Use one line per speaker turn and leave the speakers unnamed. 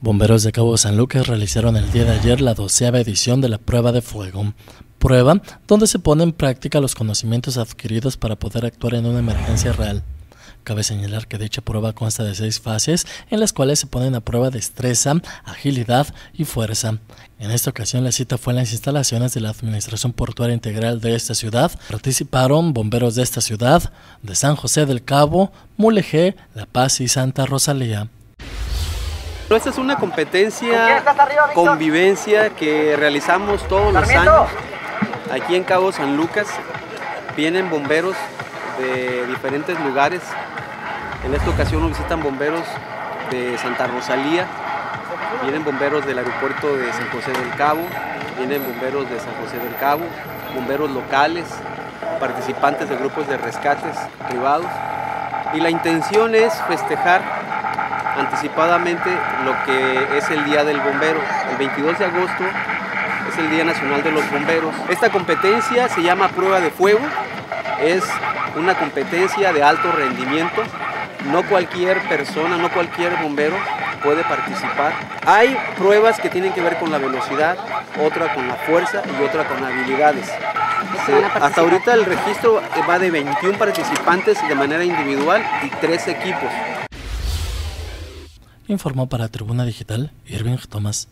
Bomberos de Cabo San Lucas realizaron el día de ayer la doceava edición de la prueba de fuego, prueba donde se pone en práctica los conocimientos adquiridos para poder actuar en una emergencia real. Cabe señalar que dicha prueba consta de seis fases en las cuales se ponen a prueba destreza, agilidad y fuerza. En esta ocasión la cita fue en las instalaciones de la Administración Portuaria Integral de esta ciudad. Participaron bomberos de esta ciudad, de San José del Cabo, Mulegé, La Paz y Santa Rosalía.
Esta es una competencia, convivencia que realizamos todos los años aquí en Cabo San Lucas. Vienen bomberos de diferentes lugares. En esta ocasión nos visitan bomberos de Santa Rosalía, vienen bomberos del aeropuerto de San José del Cabo, vienen bomberos de San José del Cabo, bomberos locales, participantes de grupos de rescates privados. Y la intención es festejar anticipadamente lo que es el Día del Bombero. El 22 de agosto es el Día Nacional de los Bomberos. Esta competencia se llama Prueba de Fuego. Es una competencia de alto rendimiento. No cualquier persona, no cualquier bombero puede participar. Hay pruebas que tienen que ver con la velocidad, otra con la fuerza y otra con habilidades. hasta ahorita el registro va de 21 participantes de manera individual y 3 equipos
informó para Tribuna Digital Irving Thomas.